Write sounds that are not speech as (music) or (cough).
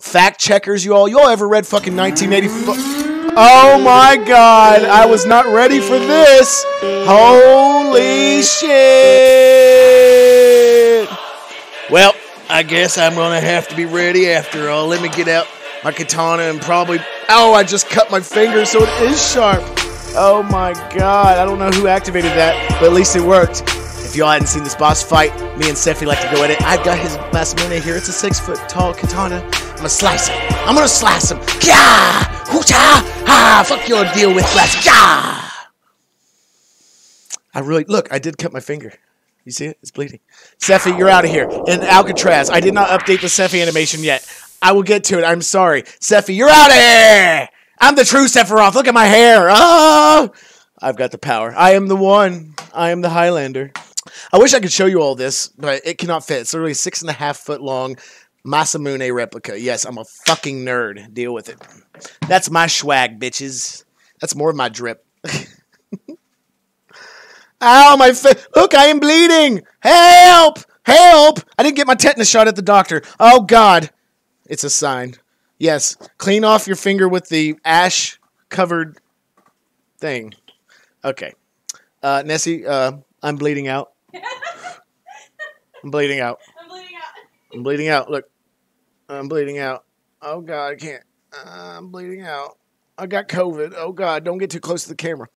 Fact checkers, you all. You all ever read fucking 1984? Oh my god, I was not ready for this. Holy shit. Well, I guess I'm gonna have to be ready after all. Let me get out my katana and probably. Oh, I just cut my finger so it is sharp. Oh my god, I don't know who activated that, but at least it worked. If y'all hadn't seen this boss fight, me and Sephi like to go at it. I've got his Masamune here. It's a six foot tall katana. I'm gonna slice him. I'm gonna slice him. Yeah! Hoocha! Ha! Fuck your deal with flash. Yeah! I really look. I did cut my finger. You see it? It's bleeding. Sephi, you're out of here. And Alcatraz, I did not update the Sephi animation yet. I will get to it. I'm sorry. Sephi, you're out of here. I'm the true Sephiroth. Look at my hair. Oh, I've got the power. I am the one. I am the Highlander. I wish I could show you all this, but it cannot fit. It's literally six and a half foot long Masamune replica. Yes, I'm a fucking nerd. Deal with it. That's my swag, bitches. That's more of my drip. (laughs) Ow, my face. Look, I am bleeding. Help! Help! I didn't get my tetanus shot at the doctor. Oh, God. It's a sign. Yes, clean off your finger with the ash covered thing. Okay. Uh, Nessie, uh, I'm bleeding out. (laughs) I'm bleeding out. I'm bleeding out. I'm bleeding out. Look, I'm bleeding out. Oh God, I can't. I'm bleeding out. I got COVID. Oh God, don't get too close to the camera.